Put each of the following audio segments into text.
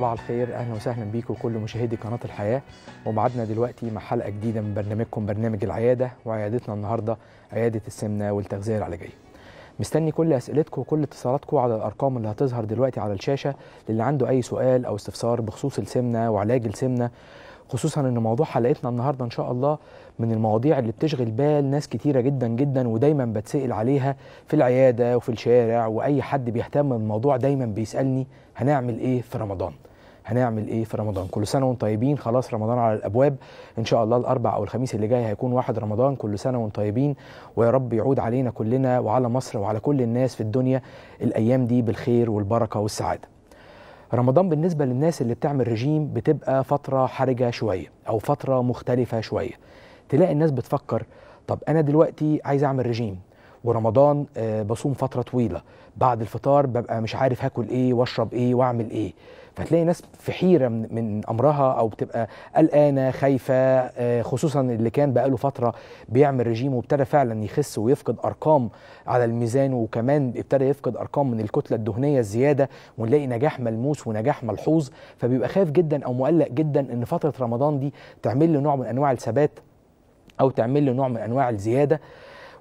صباح الخير أهلا وسهلا بيكم كل مشاهدي قناة الحياة. ومعادنا دلوقتي مع حلقه جديدة من برنامجكم برنامج العيادة وعيادتنا النهارده عيادة السمنة والتغذية العلاجية. مستني كل اسئلتكم وكل اتصالاتكم على الأرقام اللي هتظهر دلوقتي على الشاشة. للي عنده أي سؤال أو استفسار بخصوص السمنة وعلاج السمنة خصوصا إن موضوع حلقتنا النهارده إن شاء الله من المواضيع اللي بتشغل بال ناس كتيرة جدا جدا ودايما بتسأل عليها في العيادة وفي الشارع وأي حد بيهتم بالموضوع دايما بيسألني هنعمل إيه في رمضان. هنعمل إيه في رمضان؟ كل سنة وأنتم طيبين خلاص رمضان على الأبواب. إن شاء الله الأربع أو الخميس اللي جاي هيكون واحد رمضان كل سنة وأنتم طيبين. ويا رب يعود علينا كلنا وعلى مصر وعلى كل الناس في الدنيا الأيام دي بالخير والبركة والسعادة. رمضان بالنسبة للناس اللي بتعمل رجيم بتبقى فترة حرجة شوية أو فترة مختلفة شوية. تلاقي الناس بتفكر طب أنا دلوقتي عايز أعمل رجيم ورمضان آه بصوم فترة طويلة. بعد الفطار ببقى مش عارف هاكل إيه وأشرب إيه وأعمل إيه. فتلاقي ناس في حيرة من, من أمرها أو بتبقى قلقانة خايفة آه خصوصا اللي كان بقاله فترة بيعمل رجيم وابتدى فعلا يخس ويفقد أرقام على الميزان وكمان ابتدى يفقد أرقام من الكتلة الدهنية الزيادة ونلاقي نجاح ملموس ونجاح ملحوظ. فبيبقى خايف جدا أو مقلق جدا إن فترة رمضان دي تعمل له نوع من أنواع الثبات أو تعمل له نوع من أنواع الزيادة.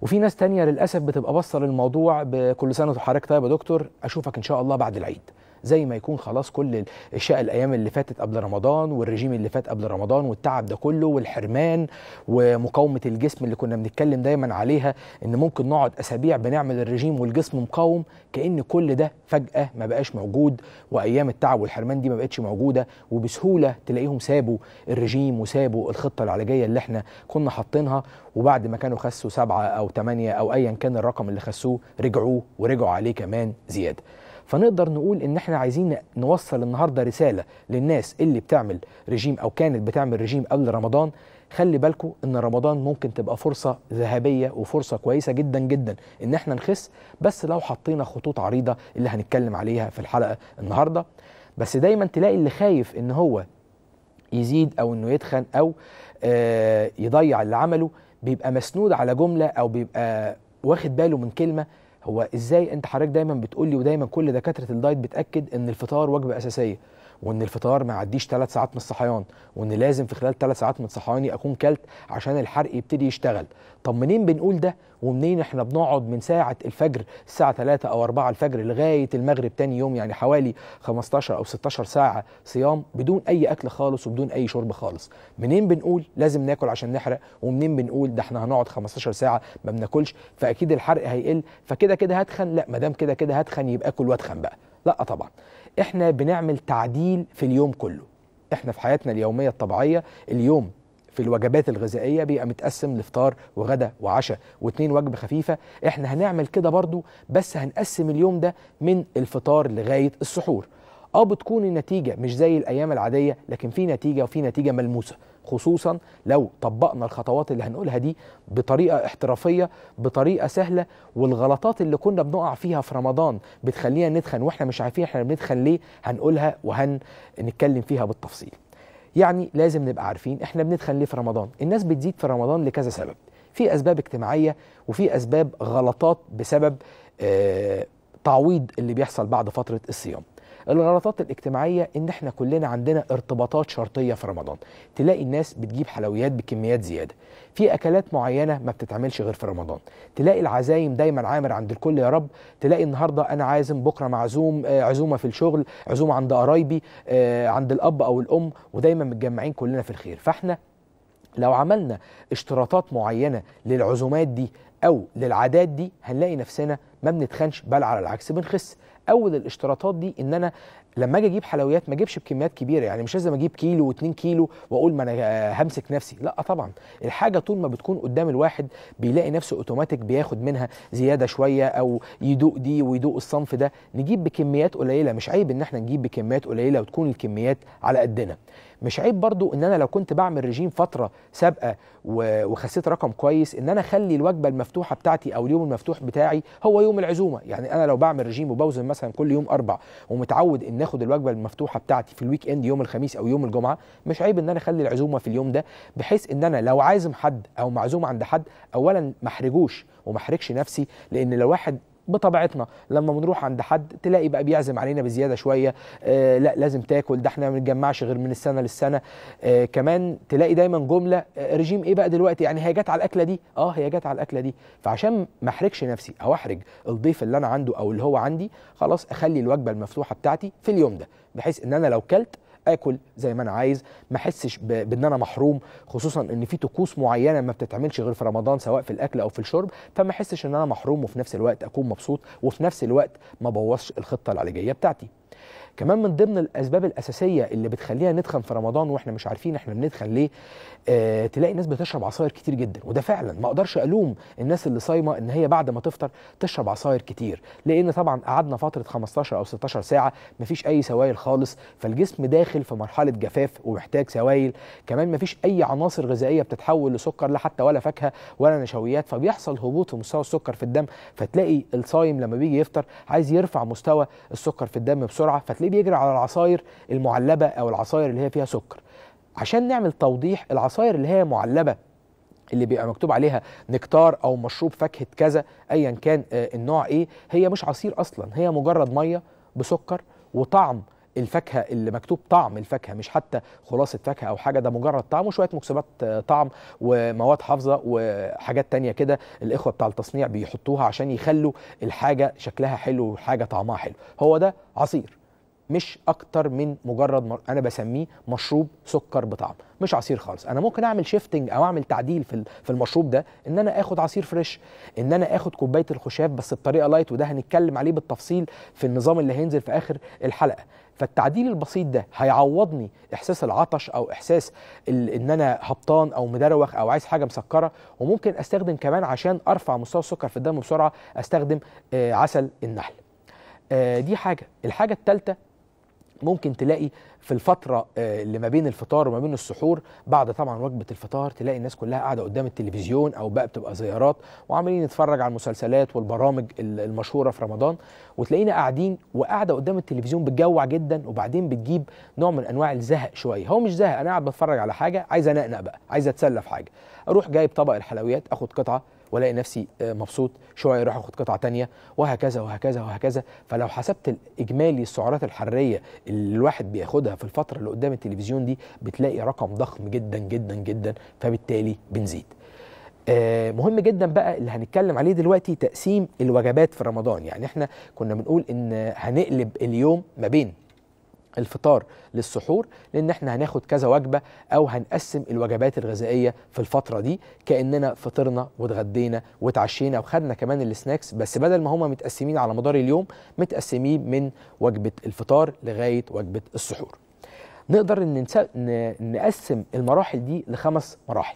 وفي ناس تانية للأسف بتبقى باصة للموضوع بكل سنة وحضرتك طيب يا دكتور أشوفك إن شاء الله بعد العيد. زي ما يكون خلاص كل الشقة الأيام اللي فاتت قبل رمضان والرجيم اللي فات قبل رمضان والتعب ده كله والحرمان ومقاومة الجسم اللي كنا بنتكلم دايما عليها إن ممكن نقعد أسابيع بنعمل الرجيم والجسم مقاوم كأن كل ده فجأة ما بقاش موجود وأيام التعب والحرمان دي ما بقتش موجودة وبسهولة تلاقيهم سابوا الرجيم وسابوا الخطة العلاجية اللي إحنا كنا حاطينها وبعد ما كانوا خسوا سبعة أو ثمانية أو أيا كان الرقم اللي خسوه رجعوه ورجعوا عليه كمان زيادة. فنقدر نقول إن إحنا عايزين نوصل النهارده رسالة للناس اللي بتعمل رجيم أو كانت بتعمل رجيم قبل رمضان. خلي بالكم إن رمضان ممكن تبقى فرصة ذهبية وفرصة كويسة جدا جدا إن إحنا نخس. بس لو حطينا خطوط عريضة اللي هنتكلم عليها في الحلقة النهارده. بس دايما تلاقي اللي خايف إن هو يزيد أو إنه يتخن أو آه يضيع اللي عمله. بيبقى مسنود على جملة أو بيبقى واخد باله من كلمة. هو إزاي أنت حضرتك دايما بتقول لي ودايما كل دكاترة الدايت بتأكد إن الفطار وجبة أساسية؟ وإن الفطار ما يعديش ثلاث ساعات من الصحيان وإن لازم في خلال ثلاث ساعات من صحياني اكون كلت عشان الحرق يبتدي يشتغل. طب منين بنقول ده؟ ومنين إحنا بنقعد من ساعة الفجر الساعة 3 أو 4 الفجر لغاية المغرب تاني يوم؟ يعني حوالي 15 أو 16 ساعة صيام بدون أي أكل خالص وبدون أي شرب خالص. منين بنقول لازم ناكل عشان نحرق؟ ومنين بنقول ده إحنا هنقعد 15 ساعة ما بناكلش؟ فأكيد الحرق هيقل فكده كده هتخن. لا ما دام كده كده هتخن يبقى أكل واتخن بقى. لا طبعا. إحنا بنعمل تعديل في اليوم كله. إحنا في حياتنا اليومية الطبيعية اليوم في الوجبات الغذائية بيبقى متقسم لفطار وغدا وعشاء واتنين وجبة خفيفة. إحنا هنعمل كده برضو بس هنقسم اليوم ده من الفطار لغاية السحور. آه بتكون النتيجة مش زي الأيام العادية لكن في نتيجة وفي نتيجة ملموسة خصوصا لو طبقنا الخطوات اللي هنقولها دي بطريقة احترافية بطريقة سهلة والغلطات اللي كنا بنقع فيها في رمضان بتخلينا نتخن وإحنا مش عارفين إحنا بنتخن ليه هنقولها وهنتكلم فيها بالتفصيل. يعني لازم نبقى عارفين إحنا بنتخن ليه في رمضان، الناس بتزيد في رمضان لكذا سبب. في أسباب اجتماعية وفي أسباب غلطات بسبب آه تعويض اللي بيحصل بعد فترة الصيام. الغلطات الاجتماعية إن إحنا كلنا عندنا ارتباطات شرطية في رمضان. تلاقي الناس بتجيب حلويات بكميات زيادة. في أكلات معينة ما بتتعملش غير في رمضان. تلاقي العزايم دايما عامر عند الكل يا رب. تلاقي النهارده أنا عازم بكرة معزوم آه عزومة في الشغل عزومة عند قرايبي آه عند الأب أو الأم ودايما متجمعين كلنا في الخير. فإحنا لو عملنا اشتراطات معينة للعزومات دي أو للعادات دي هنلاقي نفسنا ما بنتخنش بل على العكس بنخس. أول الاشتراطات دي إن أنا لما أجي أجيب حلويات ما أجيبش بكميات كبيرة يعني مش لازم أجيب كيلو و2 كيلو وأقول ما أنا همسك نفسي لأ طبعا. الحاجة طول ما بتكون قدام الواحد بيلاقي نفسه أوتوماتيك بياخد منها زيادة شوية أو يدوق دي ويدوق الصنف ده نجيب بكميات قليلة مش عيب إن إحنا نجيب بكميات قليلة وتكون الكميات على قدنا. مش عيب برضو إن أنا لو كنت بعمل رجيم فترة سابقة وخسيت رقم كويس إن أنا أخلي الوجبة المفتوحة بتاعتي أو اليوم المفتوح بتاعي هو يوم العزومة. يعني أنا لو بعمل رجيم وبوزن مثلا كل يوم أربع ومتعود إن آخد الوجبة المفتوحة بتاعتي في الويك إند يوم الخميس أو يوم الجمعة مش عيب إن أنا أخلي العزومة في اليوم ده بحيث إن أنا لو عازم حد أو معزوم عند حد اولا ما أحرجوش وما أحرجش نفسي لأن لو واحد بطبيعتنا. لما بنروح عند حد تلاقي بقى بيعزم علينا بزيادة شوية آه لا لازم تاكل ده إحنا ما بنتجمعش غير من السنة للسنة. آه كمان تلاقي دايما جملة آه رجيم إيه بقى دلوقتي؟ يعني هي جت على الأكلة دي؟ آه هي جت على الأكلة دي. فعشان ما أحرجش نفسي أو أحرج الضيف اللي أنا عنده أو اللي هو عندي خلاص أخلي الوجبة المفتوحة بتاعتي في اليوم ده بحيث إن أنا لو كلت آكل زي ما أنا عايز ما أحسش بإن أنا محروم خصوصا إن في طقوس معينة ما بتتعملش غير في رمضان سواء في الأكل أو في الشرب فما أحسش إن أنا محروم وفي نفس الوقت أكون مبسوط وفي نفس الوقت ما بوظش الخطة العلاجية بتاعتي. كمان من ضمن الأسباب الأساسية اللي بتخلينا نتخن في رمضان وإحنا مش عارفين إحنا بنتخن ليه آه تلاقي ناس بتشرب عصاير كتير جدا وده فعلا ما أقدرش ألوم الناس اللي صايمة إن هي بعد ما تفطر تشرب عصاير كتير لأن طبعا قعدنا فترة 15 أو 16 ساعة مفيش أي سوائل خالص فالجسم داخل في مرحلة جفاف ومحتاج سوائل كمان مفيش أي عناصر غذائية بتتحول لسكر لا حتى ولا فاكهة ولا نشويات فبيحصل هبوط في مستوى السكر في الدم فتلاقي الصايم لما بيجي يفطر عايز يرفع مستوى السكر في الدم بسرعة فتلاقيه بيجري على العصاير المعلبة أو العصاير اللي هي فيها سكر. عشان نعمل توضيح العصاير اللي هي معلبة اللي بيبقى مكتوب عليها نكتار أو مشروب فاكهة كذا ايا كان آه، النوع إيه هي مش عصير أصلا هي مجرد مية بسكر وطعم الفاكهة اللي مكتوب طعم الفاكهة مش حتى خلاصة فاكهة أو حاجة ده مجرد طعم وشوية مكسبات آه، طعم ومواد حافظة وحاجات تانية كده الإخوة بتاع التصنيع بيحطوها عشان يخلوا الحاجة شكلها حلو والحاجة طعمها حلو. هو ده عصير. مش أكتر من مجرد مر... أنا بسميه مشروب سكر بطعم مش عصير خالص. أنا ممكن أعمل shifting أو أعمل تعديل في في المشروب ده إن أنا آخد عصير fresh إن أنا آخد كوباية الخشاف بس بطريقة light وده هنتكلم عليه بالتفصيل في النظام اللي هينزل في آخر الحلقة. فالتعديل البسيط ده هيعوضني إحساس العطش أو إحساس إن أنا هبطان أو مدروخ أو عايز حاجة مسكرة. وممكن أستخدم كمان عشان أرفع مستوى السكر في الدم بسرعة أستخدم آه، عسل النحل. آه، دي حاجة. الحاجة الثالثه ممكن تلاقي في الفترة آه، اللي ما بين الفطار وما بين السحور بعد طبعا وجبة الفطار تلاقي الناس كلها قاعدة قدام التلفزيون أو بقى بتبقى زيارات وعمالين نتفرج على المسلسلات والبرامج ال- المشهورة في رمضان. وتلاقينا قاعدين وقاعدة قدام التلفزيون بتجوع جدا وبعدين بتجيب نوع من أنواع الزهق شوية. هو مش زهق أنا قاعد بتفرج على حاجة عايز أنقنق بقى عايز أتسلى في حاجة. أروح جايب طبق الحلويات أخد قطعة والاقي نفسي آه، مبسوط شوية أروح اخد قطعة تانية وهكذا وهكذا وهكذا. فلو حسبت الاجمالي السعرات الحرارية اللي الواحد بياخدها في الفترة اللي قدام التلفزيون دي بتلاقي رقم ضخم جدا جدا جدا. فبالتالي بنزيد. آه، مهم جدا بقى اللي هنتكلم عليه دلوقتي تقسيم الوجبات في رمضان. يعني إحنا كنا بنقول إن هنقلب اليوم ما بين الفطار للسحور لأن إحنا هناخد كذا وجبة أو هنقسم الوجبات الغذائية في الفترة دي كأننا فطرنا واتغدينا واتعشينا وخدنا كمان السناكس بس بدل ما هما متقسمين على مدار اليوم متقسمين من وجبة الفطار لغاية وجبة السحور. نقدر إن نقسم المراحل دي لخمس مراحل.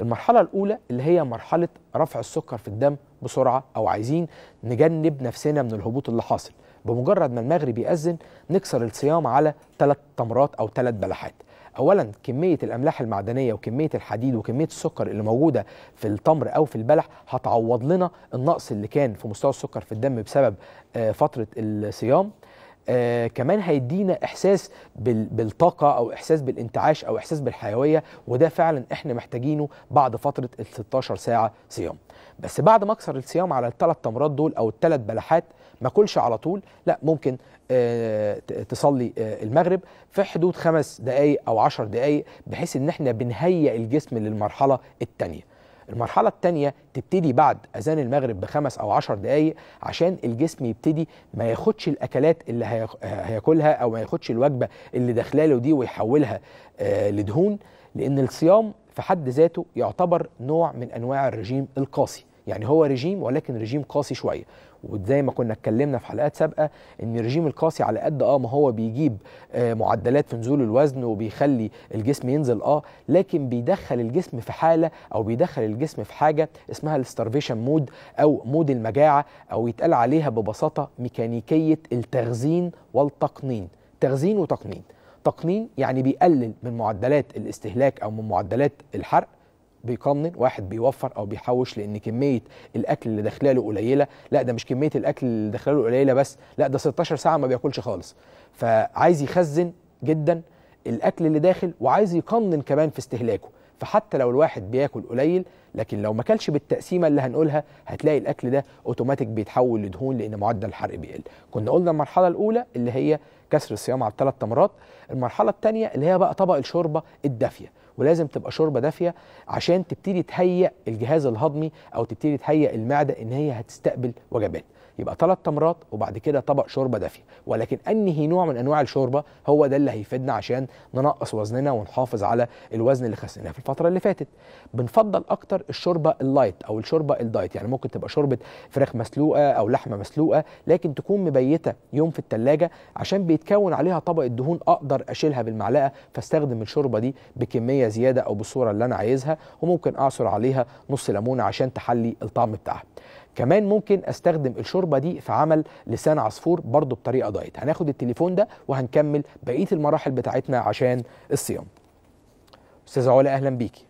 المرحلة الأولى اللي هي مرحلة رفع السكر في الدم بسرعة أو عايزين نجنب نفسنا من الهبوط اللي حاصل. بمجرد ما المغرب يأذن نكسر الصيام على ثلاث تمرات أو ثلاث بلحات. اولا كمية الأملاح المعدنية وكمية الحديد وكمية السكر اللي موجودة في التمر أو في البلح هتعوض لنا النقص اللي كان في مستوى السكر في الدم بسبب آه، فترة الصيام. آه كمان هيدينا إحساس بال بالطاقة أو إحساس بالانتعاش أو إحساس بالحيوية وده فعلا إحنا محتاجينه بعد فترة ال 16 ساعة صيام. بس بعد ما أكسر الصيام على الثلاث تمرات دول أو الثلاث بلحات ما اكلش على طول لا ممكن آه تصلي آه المغرب في حدود خمس دقائق أو عشر دقائق بحيث إن إحنا بنهيئ الجسم للمرحلة الثانية المرحلة التانية تبتدي بعد أذان المغرب بخمس أو عشر دقايق عشان الجسم يبتدي ما ياخدش الأكلات اللي هياك- هياكلها أو ما ياخدش الوجبة اللي داخلاله دي ويحولها آه، لدهون لأن الصيام في حد ذاته يعتبر نوع من أنواع الرجيم القاسي. يعني هو رجيم ولكن رجيم قاسي شوية. وزي ما كنا اتكلمنا في حلقات سابقة إن الرجيم القاسي على قد آه ما هو بيجيب آه معدلات في نزول الوزن وبيخلي الجسم ينزل آه لكن بيدخل الجسم في حالة أو بيدخل الجسم في حاجة اسمها ال starvation mode أو mode المجاعة أو يتقال عليها ببساطة ميكانيكية التخزين والتقنين. تخزين وتقنين. تقنين يعني بيقلل من معدلات الاستهلاك أو من معدلات الحرق بيقنن واحد بيوفر أو بيحوش لأن كمية الأكل اللي داخلاله قليلة. لا ده مش كمية الأكل اللي داخلاله قليلة بس لا ده 16 ساعة ما بياكلش خالص. فعايز يخزن جدا الأكل اللي داخل وعايز يقنن كمان في استهلاكه. فحتى لو الواحد بياكل قليل لكن لو ما كلش بالتقسيمة اللي هنقولها هتلاقي الأكل ده اوتوماتيك بيتحول لدهون لأن معدل الحرق بيقل. كنا قلنا المرحلة الأولى اللي هي كسر الصيام على الثلاث تمرات. المرحلة الثانية اللي هي بقى طبق الشوربة الدافية. ولازم تبقى شوربة دافية عشان تبتدي تهيئ الجهاز الهضمي أو تبتدي تهيئ المعدة إن هي هتستقبل وجبات. يبقى ثلاث تمرات وبعد كده طبق شوربة دافية. ولكن أنهي نوع من أنواع الشوربة هو ده اللي هيفيدنا عشان ننقص وزننا ونحافظ على الوزن اللي خسرناه في الفترة اللي فاتت. بنفضل أكتر الشوربة ال light أو الشوربة ال diet يعني ممكن تبقى شوربة فراخ مسلوقة أو لحمة مسلوقة لكن تكون مبيتة يوم في الثلاجه عشان بيتكون عليها طبقه دهون أقدر أشيلها بالمعلقة فاستخدم الشوربة دي بكمية زيادة أو بالصورة اللي أنا عايزها وممكن أعصر عليها نص ليمونة عشان تحلي الطعم بتاعها. كمان ممكن أستخدم الشوربة دي في عمل لسان عصفور برضه بطريقة دايت. هناخد التليفون ده وهنكمل بقية المراحل بتاعتنا عشان الصيام. أستاذة علا أهلا بيكي.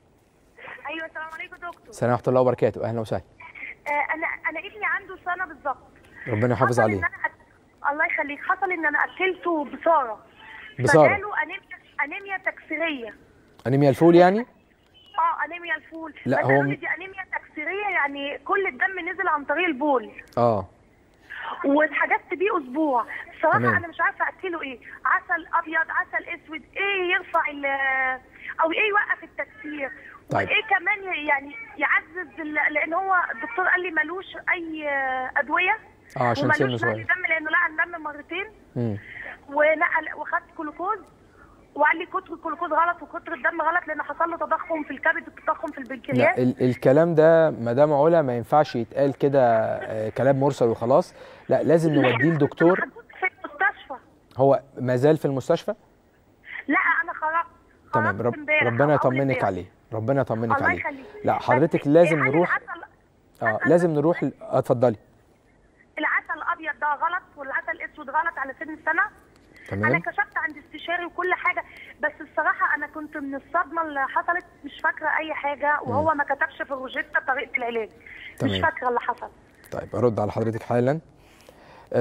أيوه السلام عليكم دكتور. السلام ورحمة الله وبركاته. أهلا وسهلا. آه أنا أنا ابني عنده سنة بالظبط. ربنا يحافظ عليه. أك- الله يخليك. حصل إن أنا أكلته بصارة. بصارة. فجاله أنيميا أنيميا تكسيرية. أنيميا الفول يعني؟ أنيميا الفول. لا، بس هو دي أنيميا تكسيرية يعني كل الدم نزل عن طريق البول. آه. واتحجزت بيه أسبوع. تمام. أنا مش عارفة أكله إيه. عسل أبيض عسل أسود إيه يرفع ال أو إيه يوقف التكسير؟ طيب. وإيه كمان يعني يعزز لأن هو الدكتور قال لي ملوش أي أدوية. آه عشان سنة صغير دم لأنه لقى الدم مرتين. ونقل وخدت جلوكوز. وقال لي كتر الجلوكوز غلط وكتر الدم غلط لأن حصل له تضخم في الكبد وتضخم في لا البنكرياس ال الكلام ده مدام علا ما ينفعش يتقال كده آه، كلام مرسل وخلاص. لا لازم نوديه لدكتور. في المستشفى. هو ما زال في المستشفى؟ لا أنا خرجت تمام رب ربنا يطمنك. عليه ربنا يطمنك عليه. لا حضرتك لازم هل نروح آه لازم نروح اتفضلي. العسل الأبيض ده غلط والعسل الأسود غلط على سن السنة؟ أنا تمام كشفت عند استشاري وكل حاجة بس الصراحة أنا كنت من الصدمة اللي حصلت مش فاكرة أي حاجة وهو ما كتبش في الروجيتا طريقة العلاج. مش تمام. فاكرة اللي حصل. طيب أرد على حضرتك حالا.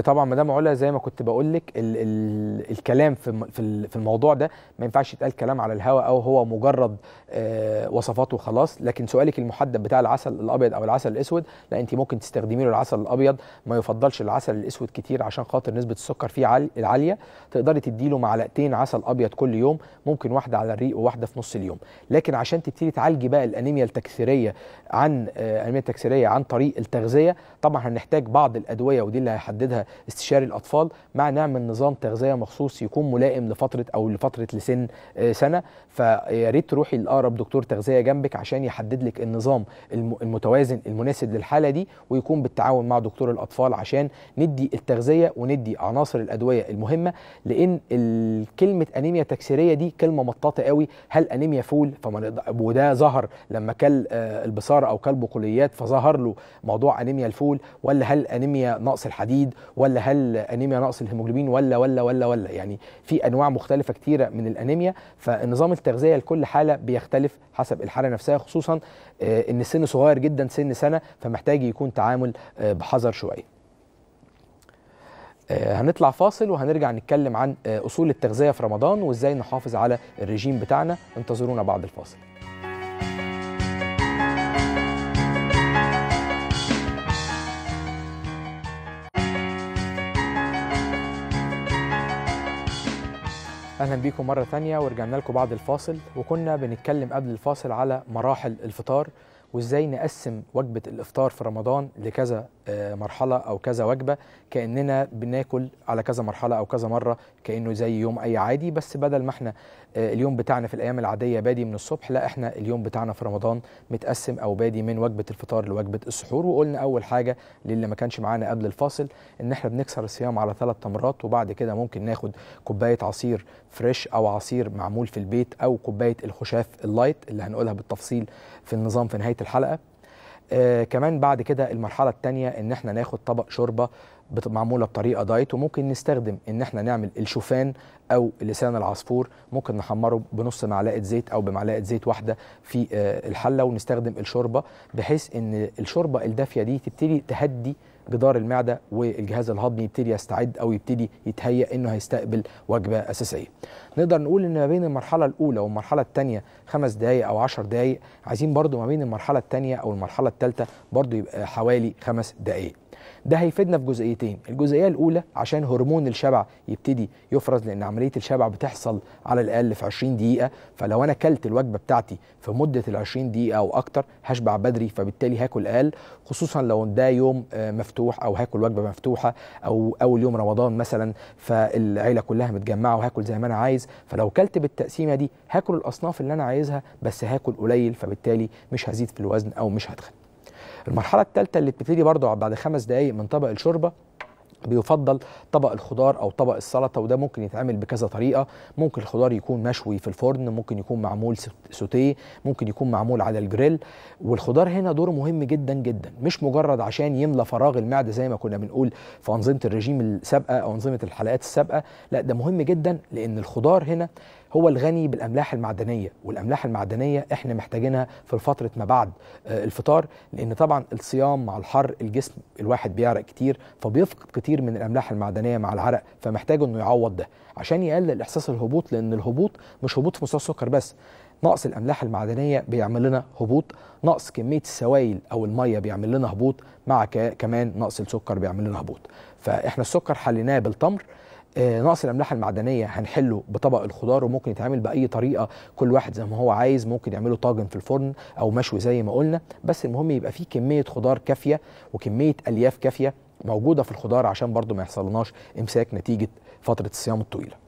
طبعا مدام علا زي ما كنت بقول لك ال ال الكلام في في ال- في الموضوع ده ما ينفعش يتقال كلام على الهواء أو هو مجرد آه وصفات وخلاص. لكن سؤالك المحدد بتاع العسل الأبيض أو العسل الأسود لا انت ممكن تستخدمي له العسل الأبيض. ما يفضلش العسل الأسود كتير عشان خاطر نسبة السكر فيه عالي العالية. تقدري تدي له معلقتين عسل أبيض كل يوم ممكن واحدة على الريق وواحدة في نص اليوم. لكن عشان تبتدي تعالجي بقى الأنيميا التكسيرية عن آه، الأنيميا التكسيرية عن طريق التغذية طبعا هنحتاج بعض الأدوية ودي اللي هيحددها استشاري الأطفال مع نعمل نظام تغذية مخصوص يكون ملائم لفترة أو لفترة لسن آه، سنة. فيا ريت تروحي لأقرب دكتور تغذية جنبك عشان يحدد لك النظام الم- المتوازن المناسب للحالة دي ويكون بالتعاون مع دكتور الأطفال عشان ندي التغذية وندي عناصر الأدوية المهمة. لأن كلمه أنيميا تكسيرية دي كلمة مطاطة قوي. هل أنيميا فول؟ فما وده ظهر لما كل آه، البصارة أو كل بقوليات فظهر له موضوع أنيميا الفول. ولا هل أنيميا نقص الحديد؟ ولا هل أنيميا نقص الهيموجلوبين ولا ولا ولا ولا؟ يعني في أنواع مختلفة كتيرة من الأنيميا فنظام التغذية لكل حالة بيختلف حسب الحالة نفسها خصوصا آه، إن السن صغير جدا سن سنة فمحتاج يكون تعامل آه، بحذر شوية. آه، هنطلع فاصل وهنرجع نتكلم عن أصول التغذية في رمضان وإزاي نحافظ على الرجيم بتاعنا. انتظرونا بعد الفاصل. أهلا بيكم مرة ثانية ورجعنا لكم بعد الفاصل. وكنا بنتكلم قبل الفاصل على مراحل الفطار وإزاي نقسم وجبة الإفطار في رمضان لكذا مرحلة أو كذا وجبة كأننا بناكل على كذا مرحلة أو كذا مرة كأنه زي يوم أي عادي. بس بدل ما إحنا آه، اليوم بتاعنا في الأيام العادية بادي من الصبح لا إحنا اليوم بتاعنا في رمضان متقسم أو بادي من وجبة الفطار لوجبة السحور. وقلنا أول حاجة للي ما كانش معانا قبل الفاصل إن إحنا بنكسر الصيام على ثلاث تمرات وبعد كده ممكن ناخد كوباية عصير fresh أو عصير معمول في البيت أو كوباية الخشاف ال light اللي هنقولها بالتفصيل في النظام في نهاية الحلقة. آه كمان بعد كده المرحلة الثانية إن إحنا ناخد طبق شوربة معمولة بطريقة diet وممكن نستخدم إن إحنا نعمل الشوفان أو لسان العصفور ممكن نحمره بنص معلقة زيت أو بمعلقة زيت واحدة في آه الحلة ونستخدم الشوربة بحيث إن الشوربة الدافية دي تبتدي تهدي جدار المعدة والجهاز الهضمي يبتدي يستعد أو يبتدي يتهيأ إنه هيستقبل وجبة أساسية. نقدر نقول إن ما بين المرحلة الأولى والمرحلة الثانية خمس دقائق أو عشر دقائق عايزين برضو ما بين المرحلة الثانية أو المرحلة الثالثه برضو يبقى حوالي خمس دقائق. ده هيفيدنا في جزئيتين. الجزئية الأولى عشان هرمون الشبع يبتدي يفرز لأن عملية الشبع بتحصل على الأقل في 20 دقيقة. فلو أنا كلت الوجبة بتاعتي في مدة ال 20 دقيقة أو أكتر هشبع بدري فبالتالي هاكل أقل. خصوصا لو ده يوم مفتوح أو هاكل وجبة مفتوحة أو أول يوم رمضان مثلا فالعيلة كلها متجمعة وهاكل زي ما أنا عايز. فلو كلت بالتقسيمة دي هاكل الأصناف اللي أنا عايزها بس هاكل قليل فبالتالي مش هزيد في الوزن أو مش هتخن. المرحلة الثالثة اللي بتبتدي برضو بعد خمس دقايق من طبق الشوربة بيفضل طبق الخضار أو طبق السلطة وده ممكن يتعمل بكذا طريقة. ممكن الخضار يكون مشوي في الفرن ممكن يكون معمول سوتيه ممكن يكون معمول على الجريل. والخضار هنا دوره مهم جدا جدا. مش مجرد عشان يملى فراغ المعدة زي ما كنا بنقول في أنظمة الرجيم السابقة أو أنظمة الحلقات السابقة لا ده مهم جدا لأن الخضار هنا هو الغني بالأملاح المعدنية. والأملاح المعدنية إحنا محتاجينها في فترة ما بعد الفطار لأن طبعا الصيام مع الحر الجسم الواحد بيعرق كتير فبيفقد كتير من الأملاح المعدنية مع العرق فمحتاج إنه يعوض ده. عشان يقلل إحساس الهبوط لأن الهبوط مش هبوط في مستوى السكر بس نقص الأملاح المعدنية بيعمل لنا هبوط نقص كمية السوائل أو المية بيعمل لنا هبوط مع كمان نقص السكر بيعمل لنا هبوط. فإحنا السكر حليناه بالتمر آه نقص الأملاح المعدنية هنحله بطبق الخضار وممكن يتعمل بأي طريقة. كل واحد زي ما هو عايز ممكن يعمله طاجن في الفرن أو مشوي زي ما قلنا. بس المهم يبقى فيه كمية خضار كافية وكمية ألياف كافية موجودة في الخضار عشان برضو ما يحصلناش إمساك نتيجة فترة الصيام الطويلة.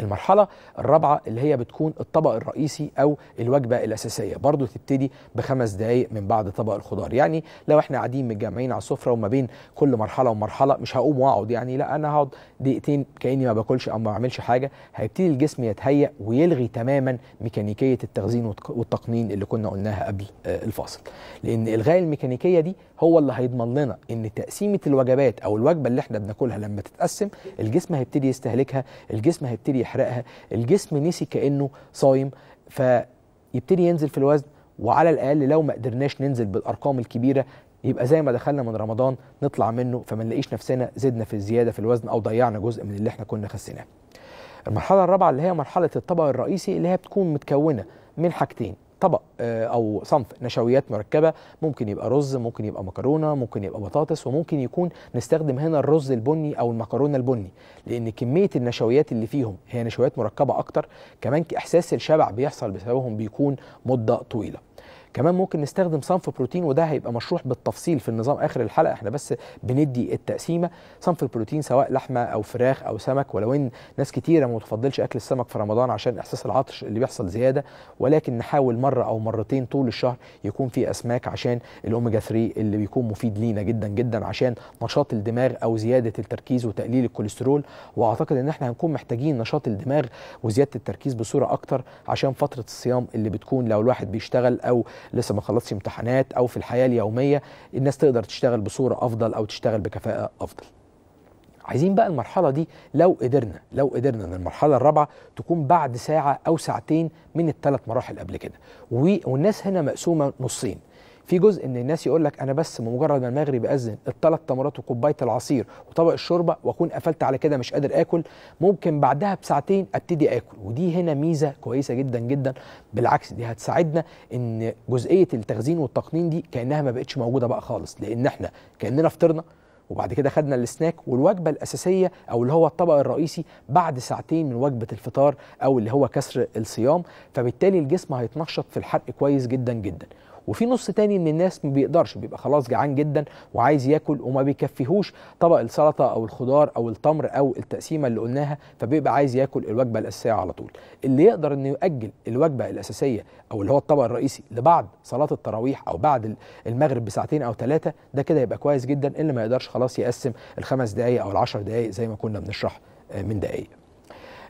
المرحلة الرابعة اللي هي بتكون الطبق الرئيسي أو الوجبة الأساسية. برضو تبتدي بخمس دقايق من بعد طبق الخضار. يعني لو إحنا قاعدين متجمعين على السفرة وما بين كل مرحلة ومرحلة مش هقوم وأقعد. يعني لا أنا هقعد دقيقتين كأني ما باكلش أو ما بعملش حاجة. هيبتدي الجسم يتهيأ ويلغي تماما ميكانيكية التخزين والتقنين اللي كنا قلناها قبل الفاصل. لأن إلغاء الميكانيكية دي هو اللي هيضمن لنا إن تقسيمة الوجبات أو الوجبة اللي إحنا بناكلها لما تتقسم الجسم هيبتدي يستهلكها الجسم هيبتدي يحرقها الجسم نسي كأنه صايم فيبتدي ينزل في الوزن وعلى الأقل لو ما قدرناش ننزل بالأرقام الكبيرة يبقى زي ما دخلنا من رمضان نطلع منه فما نلاقيش نفسنا زدنا في الزيادة في الوزن أو ضيعنا جزء من اللي إحنا كنا خسيناه. المرحلة الرابعة اللي هي مرحلة الطبق الرئيسي اللي هي بتكون متكونة من حاجتين طبق أو صنف نشويات مركبة ممكن يبقى رز ممكن يبقى مكرونة ممكن يبقى بطاطس وممكن يكون نستخدم هنا الرز البني أو المكرونة البني. لأن كمية النشويات اللي فيهم هي نشويات مركبة أكتر كمان إحساس الشبع بيحصل بسببهم بيكون مدة طويلة. كمان ممكن نستخدم صنف بروتين وده هيبقى مشروح بالتفصيل في النظام آخر الحلقة. إحنا بس بندي التقسيمة. صنف البروتين سواء لحمة أو فراخ أو سمك ولو إن ناس كتيرة ما بتفضلش أكل السمك في رمضان عشان إحساس العطش اللي بيحصل زيادة ولكن نحاول مرة أو مرتين طول الشهر يكون في أسماك عشان الأوميجا 3 اللي بيكون مفيد لينا جدا جدا عشان نشاط الدماغ أو زيادة التركيز وتقليل الكوليسترول. وأعتقد إن إحنا هنكون محتاجين نشاط الدماغ وزيادة التركيز بصورة أكتر عشان فترة الصيام اللي بتكون لو الواحد بيشتغل أو لسه ما خلصش امتحانات أو في الحياة اليومية الناس تقدر تشتغل بصورة أفضل أو تشتغل بكفاءة أفضل. عايزين بقى المرحلة دي لو قدرنا لو قدرنا إن المرحلة الرابعة تكون بعد ساعة أو ساعتين من الثلاث مراحل قبل كده والناس هنا مقسومة نصين في جزء من الناس يقول لك أنا بس بمجرد ما المغرب يأذن الثلاث تمرات وكوباية العصير وطبق الشوربة وأكون قفلت على كده مش قادر آكل ممكن بعدها بساعتين أبتدي آكل. ودي هنا ميزة كويسة جدا جدا. بالعكس دي هتساعدنا إن جزئية التخزين والتقنين دي كأنها ما بقتش موجودة بقى خالص. لأن إحنا كأننا فطرنا وبعد كده خدنا السناك والوجبة الأساسية أو اللي هو الطبق الرئيسي بعد ساعتين من وجبة الفطار أو اللي هو كسر الصيام. فبالتالي الجسم هيتنشط في الحرق كويس جدا جدا. وفي نص تاني من الناس ما بيقدرش بيبقى خلاص جعان جدا وعايز ياكل وما بيكفيهوش طبق السلطة أو الخضار أو التمر أو التقسيمة اللي قلناها فبيبقى عايز ياكل الوجبة الأساسية على طول. اللي يقدر إنه يؤجل الوجبة الأساسية أو اللي هو الطبق الرئيسي لبعد صلاة التراويح أو بعد المغرب بساعتين أو ثلاثة ده كده يبقى كويس جدا اللي ما يقدرش خلاص يقسم الخمس دقائق أو العشر دقائق زي ما كنا بنشرح من دقائق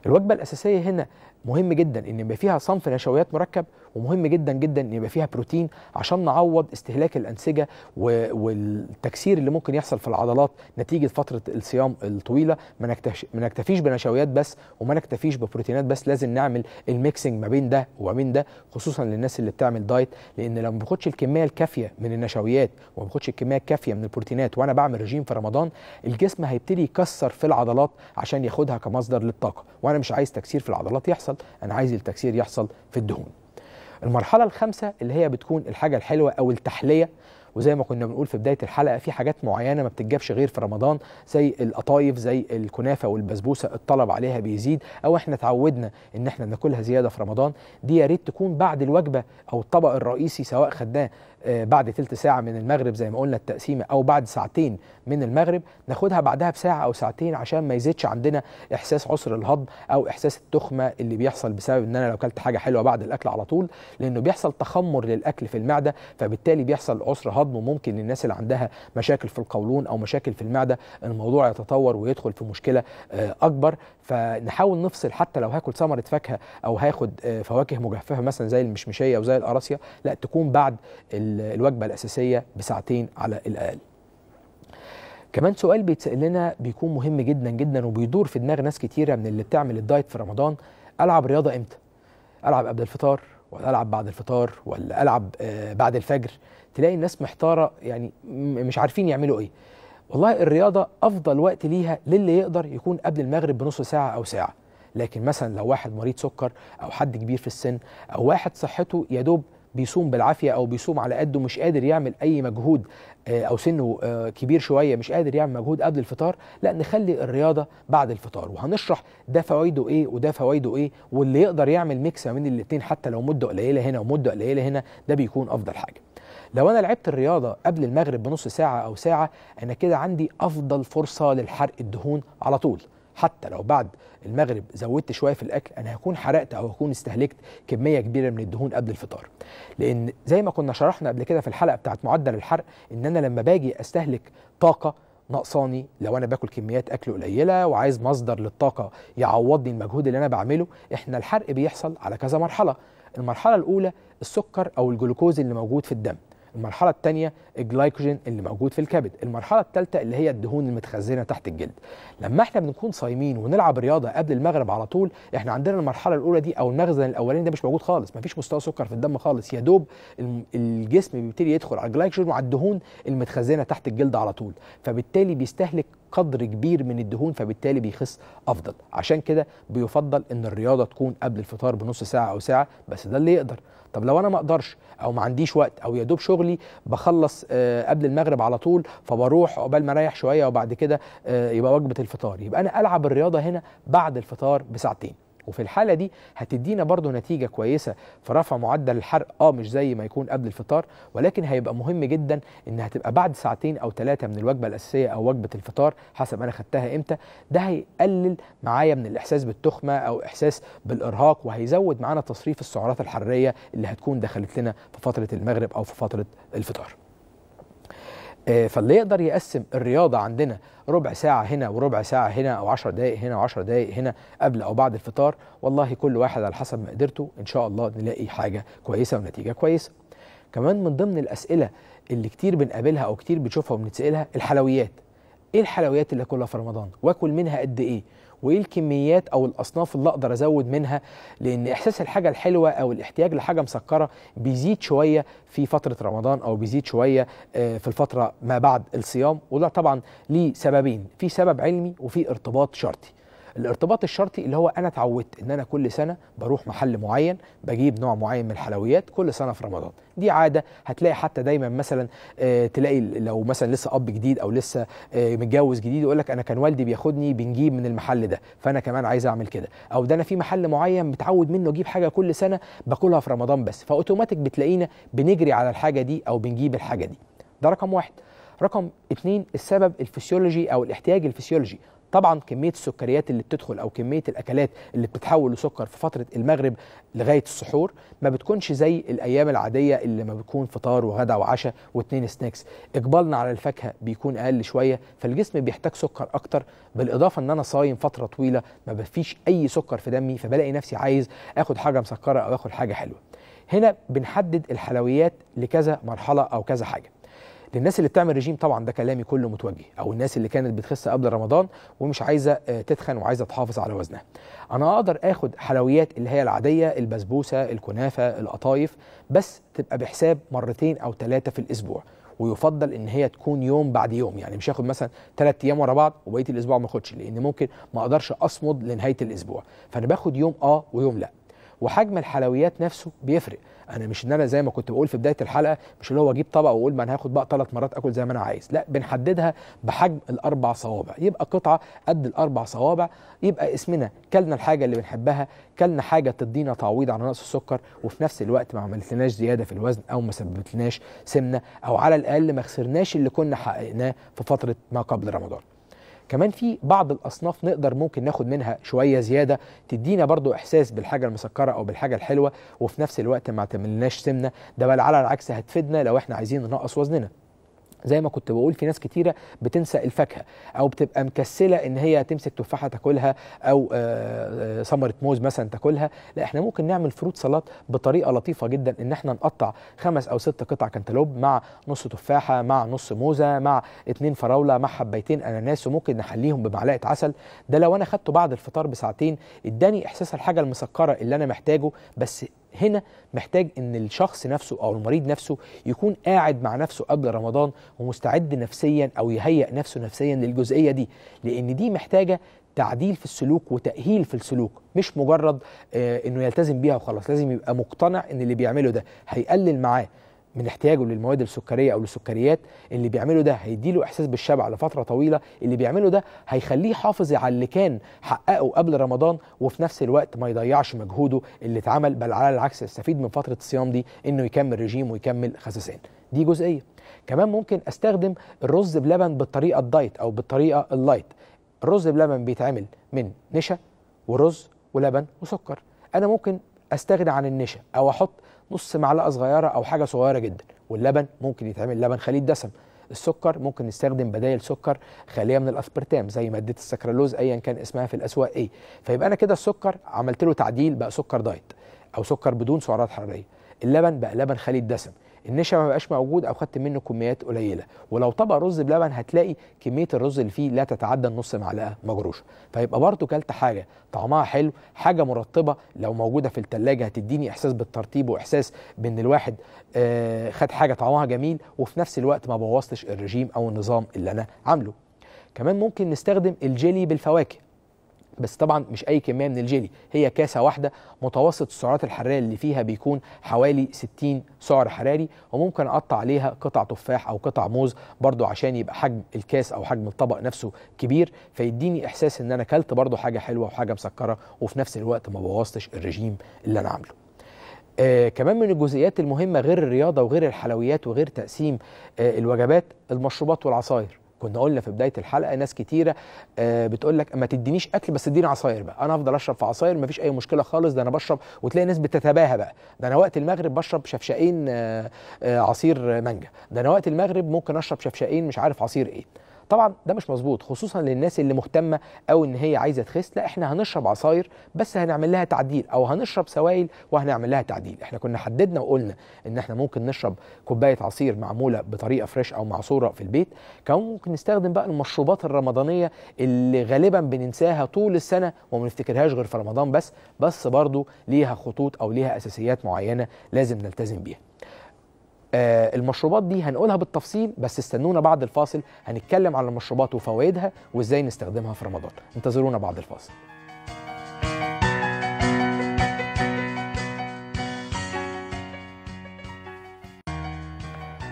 الوجبة الأساسية هنا مهم جدا إن يبقى فيها صنف نشويات مركب ومهم جدا جدا إن يبقى فيها بروتين عشان نعوض استهلاك الأنسجة والتكسير اللي ممكن يحصل في العضلات نتيجة فترة الصيام الطويلة. ما نكتفيش بنشويات بس وما نكتفيش ببروتينات بس لازم نعمل الميكسنج ما بين ده وما بين ده خصوصا للناس اللي بتعمل دايت. لأن لو ما باخدش الكمية الكافية من النشويات وما باخدش الكمية الكافية من البروتينات وأنا بعمل رجيم في رمضان الجسم هيبتدي يكسر في العضلات عشان ياخدها كمصدر للطاقة. وأنا مش عايز تكسير في العضلات يحصل أنا عايز التكسير يحصل في الدهون. المرحلة الخامسة اللي هي بتكون الحاجة الحلوة أو التحلية. وزي ما كنا بنقول في بداية الحلقة في حاجات معينة ما بتتجابش غير في رمضان زي القطايف زي الكنافة والبسبوسة الطلب عليها بيزيد أو إحنا اتعودنا إن إحنا ناكلها زيادة في رمضان. دي يا ريت تكون بعد الوجبة أو الطبق الرئيسي سواء خدناه بعد تلت ساعة من المغرب زي ما قلنا التقسيمه أو بعد ساعتين من المغرب ناخدها بعدها بساعة أو ساعتين عشان ما يزيدش عندنا إحساس عسر الهضم أو إحساس التخمة اللي بيحصل بسبب إن أنا لو أكلت حاجة حلوة بعد الأكل على طول لأنه بيحصل تخمر للأكل في المعدة فبالتالي بيحصل عسر هضم وممكن للناس اللي عندها مشاكل في القولون أو مشاكل في المعدة الموضوع يتطور ويدخل في مشكلة آه، أكبر. فنحاول نفصل حتى لو هاكل ثمرة فاكهة أو هاخد آه، فواكه مجففة مثلا زي المشمشية وزي القراصية لا تكون بعد الوجبة الأساسية بساعتين على الأقل. كمان سؤال بيتسأل لنا بيكون مهم جدا جدا وبيدور في دماغ ناس كتيرة من اللي بتعمل الدايت في رمضان. ألعب رياضة إمتى؟ ألعب قبل الفطار ولا ألعب بعد الفطار ولا ألعب آه، بعد الفجر؟ تلاقي الناس محتارة يعني مش عارفين يعملوا إيه. والله الرياضة أفضل وقت ليها للي يقدر يكون قبل المغرب بنص ساعة أو ساعة. لكن مثلا لو واحد مريض سكر أو حد كبير في السن أو واحد صحته يا دوب بيصوم بالعافية أو بيصوم على قده مش قادر يعمل أي مجهود آه، أو سنه آه، كبير شوية مش قادر يعمل مجهود قبل الفطار لا نخلي الرياضة بعد الفطار. وهنشرح ده فوائده إيه وده فوائده إيه واللي يقدر يعمل ميكس ما بين الاثنين حتى لو مدة قليلة هنا ومدة قليلة هنا ده بيكون أفضل حاجة. لو أنا لعبت الرياضة قبل المغرب بنص ساعة أو ساعة أنا كده عندي أفضل فرصة للحرق الدهون على طول. حتى لو بعد المغرب زودت شوية في الأكل أنا هكون حرقت أو هكون استهلكت كمية كبيرة من الدهون قبل الفطار. لأن زي ما كنا شرحنا قبل كده في الحلقة بتاعت معدل الحرق إن أنا لما باجي أستهلك طاقة نقصاني لو أنا باكل كميات أكل قليلة وعايز مصدر للطاقة يعوضني المجهود اللي أنا بعمله إحنا الحرق بيحصل على كذا مرحلة. المرحلة الأولى السكر أو الجلوكوز اللي موجود في الدم. المرحلة الثانية الجلايكوجين اللي موجود في الكبد، المرحلة الثالثة اللي هي الدهون المتخزنة تحت الجلد. لما إحنا بنكون صايمين ونلعب رياضة قبل المغرب على طول، إحنا عندنا المرحلة الأولى دي أو المخزن الأولاني ده مش موجود خالص، مفيش مستوى سكر في الدم خالص، يا دوب الجسم بيبتدي يدخل على الجلايكوجين وعلى الدهون المتخزنة تحت الجلد على طول، فبالتالي بيستهلك قدر كبير من الدهون فبالتالي بيخس أفضل. عشان كده بيفضل إن الرياضة تكون قبل الفطار بنص ساعة أو ساعة بس ده اللي يقدر. طب لو أنا ما أقدرش أو ما عنديش وقت أو يا دوب شغلي بخلص آه، قبل المغرب على طول فبروح عقبال ما أريح شوية وبعد كده آه، يبقى وجبة الفطار. يبقى أنا ألعب الرياضة هنا بعد الفطار بساعتين. وفي الحالة دي هتدينا برضو نتيجة كويسة في رفع معدل الحرق. آه مش زي ما يكون قبل الفطار ولكن هيبقى مهم جدا انها تبقى بعد ساعتين أو ثلاثة من الوجبة الأساسية أو وجبة الفطار حسب أنا خدتها إمتى. ده هيقلل معايا من الإحساس بالتخمة أو إحساس بالإرهاق وهيزود معانا تصريف السعرات الحرارية اللي هتكون دخلت لنا في فترة المغرب أو في فترة الفطار. فاللي يقدر يقسم الرياضة عندنا ربع ساعة هنا وربع ساعة هنا أو عشر دقايق هنا وعشر دقايق هنا قبل أو بعد الفطار والله كل واحد على حسب مقدرته. إن شاء الله نلاقي حاجة كويسة ونتيجة كويسة. كمان من ضمن الأسئلة اللي كتير بنقابلها أو كتير بنشوفها وبنتسألها الحلويات. إيه الحلويات اللي أكلها في رمضان؟ وآكل منها قد إيه؟ وإيه الكميات أو الأصناف اللي أقدر أزود منها؟ لأن إحساس الحاجة الحلوة أو الاحتياج لحاجة مسكرة بيزيد شوية في فترة رمضان أو بيزيد شوية آه، في الفترة ما بعد الصيام. وده طبعا ليه سببين في سبب علمي وفي ارتباط شرطي. الارتباط الشرطي اللي هو أنا اتعودت إن أنا كل سنة بروح محل معين بجيب نوع معين من الحلويات كل سنة في رمضان. دي عادة هتلاقي حتى دايما مثلا آه، تلاقي لو مثلا لسه أب جديد أو لسه آه، متجوز جديد يقول لك أنا كان والدي بياخدني بنجيب من المحل ده فأنا كمان عايز أعمل كده. أو ده أنا في محل معين متعود منه أجيب حاجة كل سنة باكلها في رمضان بس. فأوتوماتيك بتلاقينا بنجري على الحاجة دي أو بنجيب الحاجة دي. ده رقم واحد. رقم اتنين السبب الفسيولوجي أو الاحتياج الفسيولوجي. طبعا كمية السكريات اللي بتدخل أو كمية الأكلات اللي بتتحول لسكر في فترة المغرب لغاية السحور ما بتكونش زي الأيام العادية اللي ما بتكون فطار وغدا وعشاء واثنين سناكس. إقبالنا على الفاكهة بيكون أقل شوية فالجسم بيحتاج سكر أكتر. بالإضافة إن أنا صايم فترة طويلة ما بفيش أي سكر في دمي فبلاقي نفسي عايز آخد حاجة مسكرة أو آخد حاجة حلوة. هنا بنحدد الحلويات لكذا مرحلة أو كذا حاجة. للناس اللي بتعمل رجيم طبعا ده كلامي كله متوجه أو الناس اللي كانت بتخس قبل رمضان ومش عايزة آه، تتخن وعايزة تحافظ على وزنها. أنا أقدر آخد حلويات اللي هي العادية البسبوسة الكنافة القطايف بس تبقى بحساب مرتين أو ثلاثة في الأسبوع ويفضل إن هي تكون يوم بعد يوم. يعني مش هاخد مثلا ثلاث أيام ورا بعض وبقية الأسبوع ما آخدش لأن ممكن ما أقدرش أصمد لنهاية الأسبوع. فأنا باخد يوم آه ويوم لأ. وحجم الحلويات نفسه بيفرق. أنا مش إن أنا زي ما كنت بقول في بداية الحلقة مش اللي هو أجيب طبق وأقول ما أنا هاخد بقى ثلاث مرات آكل زي ما أنا عايز لا بنحددها بحجم الأربع صوابع. يبقى قطعة قد الأربع صوابع يبقى اسمنا كلنا الحاجة اللي بنحبها كلنا حاجة تدينا تعويض عن نقص السكر وفي نفس الوقت ما عملتلناش زيادة في الوزن أو ما سببتلناش سمنة أو على الأقل ما خسرناش اللي كنا حققناه في فترة ما قبل رمضان. كمان في بعض الأصناف نقدر ممكن ناخد منها شوية زيادة تدينا برضو إحساس بالحاجة المسكرة أو بالحاجة الحلوة وفي نفس الوقت ما تعملناش سمنة ده بل على العكس هتفيدنا لو إحنا عايزين ننقص وزننا. زي ما كنت بقول في ناس كتيرة بتنسى الفاكهة أو بتبقى مكسلة إن هي تمسك تفاحة تاكلها أو آه، آه، ثمرة موز مثلا تاكلها. لا إحنا ممكن نعمل فروت سلطات بطريقة لطيفة جدا إن إحنا نقطع خمس أو ست قطع كنتالوب مع نص تفاحة مع نص موزة مع اتنين فراولة مع حبيتين أناناس وممكن نحليهم بمعلقة عسل. ده لو أنا خدته بعد الفطار بساعتين إداني إحساس الحاجة المسكرة اللي أنا محتاجه بس هنا محتاج إن الشخص نفسه أو المريض نفسه يكون قاعد مع نفسه قبل رمضان ومستعد نفسيا أو يهيئ نفسه نفسيا للجزئية دي لأن دي محتاجة تعديل في السلوك وتأهيل في السلوك مش مجرد آه إنه يلتزم بيها وخلاص لازم يبقى مقتنع إن اللي بيعمله ده هيقلل معاه. من احتياجه للمواد السكرية أو للسكريات اللي بيعمله ده هيديله إحساس بالشبع لفترة طويلة اللي بيعمله ده هيخليه يحافظ على اللي كان حققه قبل رمضان وفي نفس الوقت ما يضيعش مجهوده اللي اتعمل بل على العكس يستفيد من فترة الصيام دي إنه يكمل رجيم ويكمل خسسان. دي جزئية. كمان ممكن أستخدم الرز بلبن بالطريقة ال diet أو بالطريقة ال light. الرز بلبن بيتعمل من نشا ورز ولبن وسكر. أنا ممكن أستغنى عن النشا أو أحط نص معلقة صغيرة أو حاجة صغيرة جدا. واللبن ممكن يتعمل لبن خالي الدسم. السكر ممكن نستخدم بدائل سكر خالية من الأسبرتام زي مادة السكرالوز ايا كان اسمها في الأسواق إيه. فيبقى أنا كده السكر عملت له تعديل بقى سكر diet أو سكر بدون سعرات حرارية. اللبن بقى لبن خليط دسم. النشا ما بقاش موجود أو خدت منه كميات قليلة. ولو طبق رز بلبن هتلاقي كمية الرز اللي فيه لا تتعدى النص معلقة مجروشة. فيبقى برضه كلت حاجة طعمها حلو حاجة مرطبة لو موجودة في الثلاجه هتديني إحساس بالترطيب وإحساس بإن الواحد آه خد حاجة طعمها جميل وفي نفس الوقت ما بوظتش الرجيم أو النظام اللي أنا عامله. كمان ممكن نستخدم الجيلي بالفواكه. بس طبعا مش أي كمية من الجيلي هي كاسة واحدة متوسط السعرات الحرارية اللي فيها بيكون حوالي 60 سعر حراري وممكن أقطع عليها قطع تفاح أو قطع موز برضو عشان يبقى حجم الكاس أو حجم الطبق نفسه كبير. فيديني إحساس إن أنا أكلت برضو حاجة حلوة وحاجة مسكرة وفي نفس الوقت ما بوظتش الرجيم اللي أنا عامله. آه كمان من الجزئيات المهمة غير الرياضة وغير الحلويات وغير تقسيم آه الوجبات المشروبات والعصاير. كنا قلنا في بداية الحلقة ناس كتيرة آه بتقول لك ما تدينيش أكل بس اديني عصاير بقى. أنا أفضل أشرب في عصاير ما فيش أي مشكلة خالص. ده أنا بشرب وتلاقي ناس بتتباهى بقى. ده أنا وقت المغرب بشرب شفشقين آه آه عصير مانجا. ده أنا وقت المغرب ممكن أشرب شفشقين مش عارف عصير إيه. طبعا ده مش مظبوط خصوصا للناس اللي مهتمة أو إن هي عايزة تخس. لا إحنا هنشرب عصاير بس هنعمل لها تعديل أو هنشرب سوائل وهنعمل لها تعديل. إحنا كنا حددنا وقلنا إن إحنا ممكن نشرب كوباية عصير معمولة بطريقة فريش أو معصورة في البيت. كمان ممكن نستخدم بقى المشروبات الرمضانية اللي غالبا بننساها طول السنة وما بنفتكرهاش غير في رمضان بس بس برضو ليها خطوط أو ليها أساسيات معينة لازم نلتزم بيها. آه المشروبات دي هنقولها بالتفصيل بس استنونا بعد الفاصل. هنتكلم عن المشروبات وفوائدها وإزاي نستخدمها في رمضان. انتظرونا بعد الفاصل.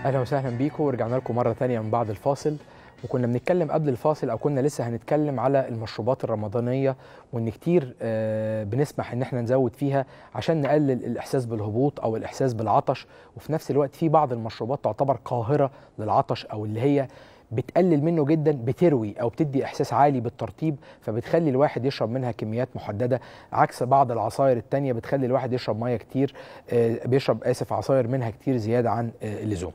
أهلا وسهلا بيكم ورجعنا لكم مرة ثانية من بعد الفاصل. وكنا بنتكلم قبل الفاصل أو كنا لسه هنتكلم على المشروبات الرمضانية وإن كتير آه بنسمح إن إحنا نزود فيها عشان نقلل الإحساس بالهبوط أو الإحساس بالعطش. وفي نفس الوقت في بعض المشروبات تعتبر قاهرة للعطش أو اللي هي بتقلل منه جدا بتروي أو بتدي إحساس عالي بالترطيب فبتخلي الواحد يشرب منها كميات محددة. عكس بعض العصاير التانية بتخلي الواحد يشرب مية كتير آه بيشرب آسف عصاير منها كتير زيادة عن آه اللزوم.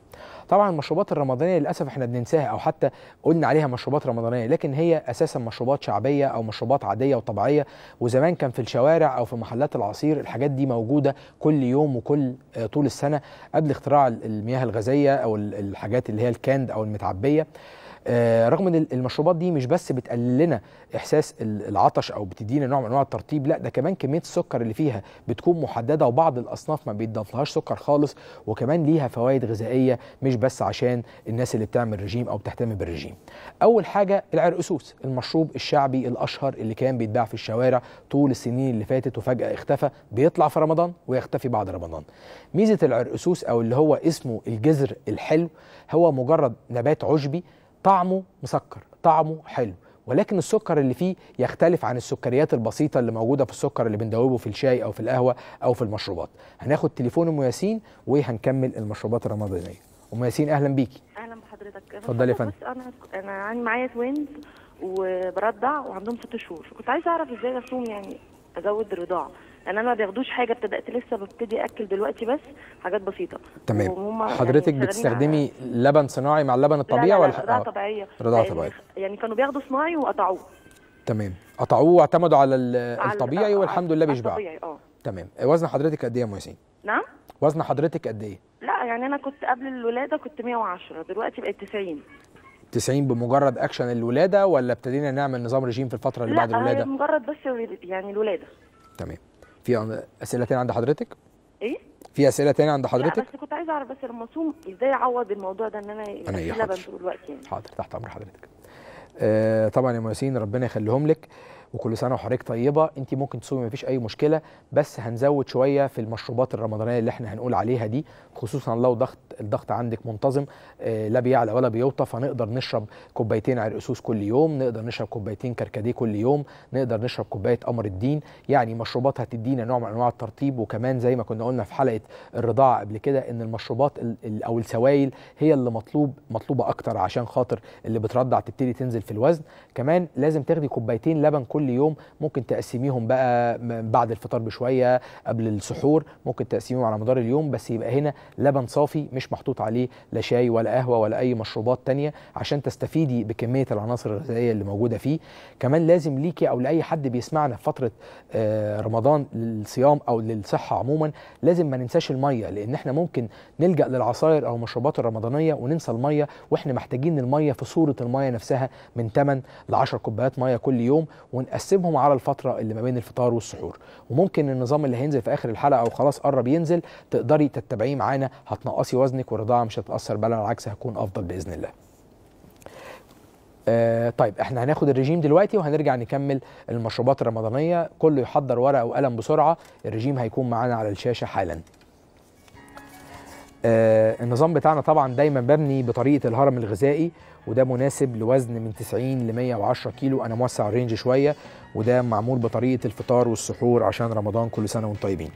طبعا المشروبات الرمضانية للأسف إحنا بننساها أو حتى قلنا عليها مشروبات رمضانية لكن هي أساسا مشروبات شعبية أو مشروبات عادية وطبيعية وزمان كان في الشوارع أو في محلات العصير الحاجات دي موجودة كل يوم وكل آه، طول السنة قبل اختراع المياه الغازية أو ال- الحاجات اللي هي الكاند أو المتعبية. رغم إن المشروبات دي مش بس بتقلل لنا إحساس ال- العطش أو بتدينا نوع من أنواع الترطيب لا ده كمان كمية السكر اللي فيها بتكون محددة وبعض الأصناف ما بيتضافلهاش سكر خالص وكمان ليها فوائد غذائية مش بس عشان الناس اللي بتعمل رجيم أو بتهتم بالرجيم. أول حاجة العرقسوس المشروب الشعبي الأشهر اللي كان بيتباع في الشوارع طول السنين اللي فاتت وفجأة اختفى بيطلع في رمضان ويختفي بعد رمضان. ميزة العرقسوس أو اللي هو اسمه الجذر الحلو هو مجرد نبات عشبي طعمه مسكر طعمه حلو. ولكن السكر اللي فيه يختلف عن السكريات البسيطة اللي موجودة في السكر اللي بندوبه في الشاي أو في القهوة أو في المشروبات. هناخد تليفون أم ياسين وهنكمل المشروبات الرمضانية. أم ياسين أهلا بيكي. أهلا بحضرتك. اتفضلي يا فندم. بس أنا أنا عندي معايا توينز وبرضع وعندهم ست شهور. كنت عايزة أعرف إزاي أصوم يعني أزود الرضاعه أنا ما بياخدوش حاجة ابتدأت لسه ببتدي أكل دلوقتي بس حاجات بسيطة. تمام. يعني حضرتك شغالين بتستخدمي لبن صناعي مع اللبن لا الطبيعي لا ولا لا رضاعة آه، طبيعية. رضاعة لأن- طبيعية. يعني كانوا بياخدوا صناعي وقطعوه. تمام. قطعوه واعتمدوا على ال- على- الطبيعي آه، والحمد على لله بيشبعوا الطبيعي آه. تمام. وزن حضرتك قد إيه يا أم ياسين نعم؟ وزن حضرتك قد إيه؟ لا يعني أنا كنت قبل الولادة كنت 110 دلوقتي بقيت 90 90 بمجرد أكشن الولادة ولا ابتدينا نعمل نظام رجيم في الفترة اللي بعد لا الولاده مجرد بس يعني الولادة. تمام. في أسئلة تانية عند حضرتك؟ إيه؟ في أسئلة تانية عند حضرتك؟ بس كنت عايزة أعرف بس لما اصوم إزاي اعوض الموضوع ده إن أنا في لبن حاضر. طول الوقت يعني؟ حاضر تحت أمر حضرتك. آه طبعا يا ام ياسين ربنا يخليهم لك. وكل سنة وحضرتك طيبة. انت ممكن تصومي مفيش أي مشكلة بس هنزود شوية في المشروبات الرمضانية اللي إحنا هنقول عليها دي خصوصا لو ضغط الضغط عندك منتظم آه لا بيعلى ولا بيوطى فنقدر نشرب كوبايتين عرقسوس كل يوم نقدر نشرب كوبايتين كركديه كل يوم نقدر نشرب كوباية قمر الدين. يعني مشروبات هتدينا نوع من أنواع الترطيب وكمان زي ما كنا قلنا في حلقة الرضاعة قبل كده إن المشروبات ال- ال- أو السوائل هي اللي مطلوب مطلوبة أكتر عشان خاطر اللي بترضع تبتدي تنزل في الوزن. كمان لازم تاخدي كوبايتين لبن كل يوم ممكن تقسميهم بقى بعد الفطار بشوية قبل السحور ممكن تقسميهم على مدار اليوم بس يبقى هنا لبن صافي مش محطوط عليه لا شاي ولا قهوة ولا أي مشروبات تانية عشان تستفيدي بكمية العناصر الغذائية اللي موجودة فيه. كمان لازم ليكي أو لأي حد بيسمعنا في فترة آه، رمضان للصيام أو للصحة عموما لازم ما ننساش المية لأن إحنا ممكن نلجأ للعصاير أو المشروبات الرمضانية وننسى المية وإحنا محتاجين المية في صورة المية نفسها من 8 ل 10 كوبايات مية كل يوم ونقسمهم على الفترة اللي ما بين الفطار والسحور. وممكن النظام اللي هينزل في آخر الحلقة أو خلاص قرب ينزل تقدري تتبعيه معانا. هتنقصي وزنك والرضاعة مش هتتأثر بل بالعكس هتكون أفضل بإذن الله. آه طيب إحنا هناخد الرجيم دلوقتي وهنرجع نكمل المشروبات الرمضانية. كله يحضر ورقة وقلم بسرعة. الرجيم هيكون معانا على الشاشة حالا. آه النظام بتاعنا طبعا دايما مبني بطريقة الهرم الغذائي. وده مناسب لوزن من 90 ل 110 كيلو. أنا موسع الرينج شوية وده معمول بطريقة الفطار والسحور عشان رمضان كل سنة وأنتم طيبين.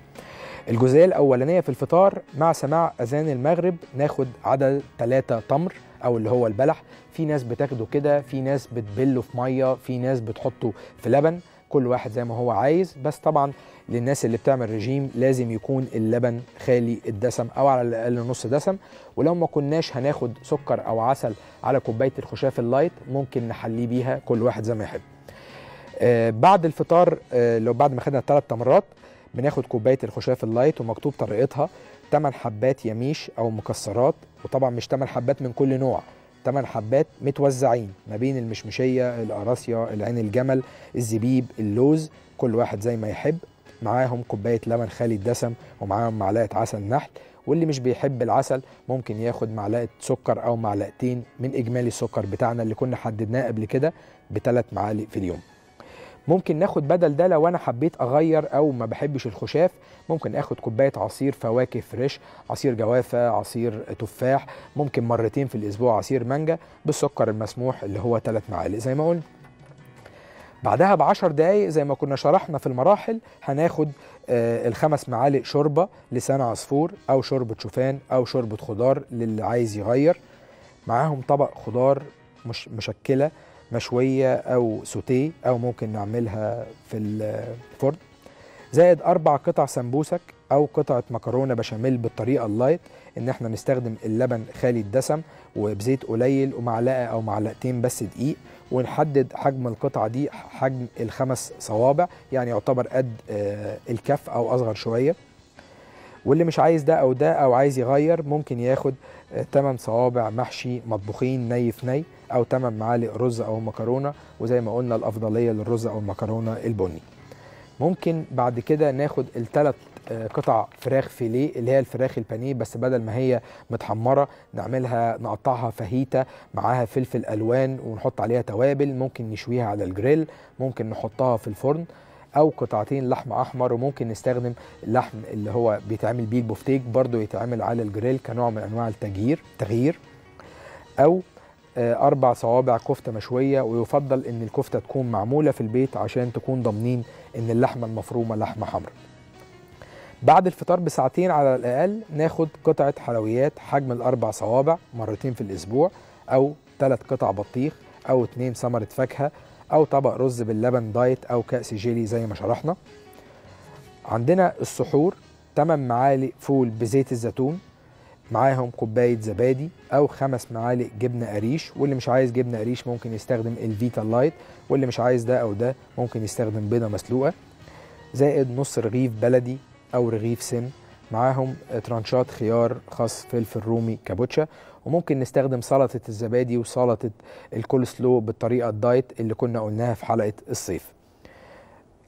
الجزئية الأولانية في الفطار مع سماع أذان المغرب ناخد عدد 3 تمر أو اللي هو البلح. في ناس بتاخده كده في ناس بتبله في مية في ناس بتحطه في لبن. كل واحد زي ما هو عايز. بس طبعا للناس اللي بتعمل رجيم لازم يكون اللبن خالي الدسم أو على الأقل نص دسم. ولو ما كناش هناخد سكر أو عسل على كوباية الخشاف ال light ممكن نحليه بيها كل واحد زي ما يحب. آه بعد الفطار آه لو بعد ما خدنا الثلاث تمرات بناخد كوباية الخشاف ال light ومكتوب طريقتها. 8 حبات يميش أو مكسرات وطبعا مش 8 حبات من كل نوع. 8 حبات متوزعين ما بين المشمشية القراصيه العين الجمل الزبيب اللوز كل واحد زي ما يحب. معاهم كوباية لبن خالي الدسم ومعاهم معلقة عسل نحل. واللي مش بيحب العسل ممكن ياخد معلقة سكر أو معلقتين من إجمالي السكر بتاعنا اللي كنا حددناه قبل كده بثلاث معالق في اليوم. ممكن ناخد بدل ده لو أنا حبيت أغير أو ما بحبش الخشاف. ممكن آخد كوباية عصير فواكه فريش عصير جوافة عصير تفاح. ممكن مرتين في الأسبوع عصير مانجا بالسكر المسموح اللي هو 3 معالق. زي ما قلنا بعدها بعشر دقايق زي ما كنا شرحنا في المراحل هناخد آه الخمس معالق شوربة لسان عصفور أو شوربة شوفان أو شوربة خضار للي عايز يغير. معاهم طبق خضار مش مشكلة مشوية أو سوتيه أو ممكن نعملها في الفرن. زائد أربع قطع سمبوسك أو قطعة مكرونة بشاميل بالطريقة اللايت إن إحنا نستخدم اللبن خالي الدسم وبزيت قليل ومعلقة أو معلقتين بس دقيق. ونحدد حجم القطعة دي حجم الخمس صوابع يعني يعتبر قد آه، الكف أو أصغر شوية. واللي مش عايز ده أو ده أو عايز يغير ممكن ياخد 8 صوابع محشي مطبوخين ني في ني أو 8 معالق رز أو مكرونة وزي ما قلنا الأفضلية للرز أو المكرونة البني. ممكن بعد كده ناخد الثلاث قطع فراخ فيليه اللي هي الفراخ البانيه بس بدل ما هي متحمرة نعملها نقطعها فاهيتا معاها فلفل ألوان ونحط عليها توابل ممكن نشويها على الجريل ممكن نحطها في الفرن أو قطعتين لحم أحمر وممكن نستخدم اللحم اللي هو بيتعمل بيه البفتيك برضو يتعمل على الجريل كنوع من أنواع التغيير تغيير أو آه، أربع صوابع كفتة مشوية ويفضل إن الكفتة تكون معمولة في البيت عشان تكون ضامنين إن اللحمة المفرومة لحمة حمراء. بعد الفطار بساعتين على الأقل ناخد قطعة حلويات حجم الأربع صوابع مرتين في الأسبوع أو ثلاث قطع بطيخ أو اتنين ثمره فاكهة أو طبق رز باللبن diet أو كأس جيلي زي ما شرحنا. عندنا السحور 8 معالق فول بزيت الزيتون معاهم كوباية زبادي أو خمس معالق جبنة قريش. واللي مش عايز جبنة قريش ممكن يستخدم الفيتا light. واللي مش عايز ده أو ده ممكن يستخدم بيضة مسلوقة. زائد نص رغيف بلدي أو رغيف سن. معاهم ترانشات خيار خس فلفل رومي كابوتشا. وممكن نستخدم سلطة الزبادي وسلطة الكول سلو بالطريقة ال diet اللي كنا قلناها في حلقة الصيف.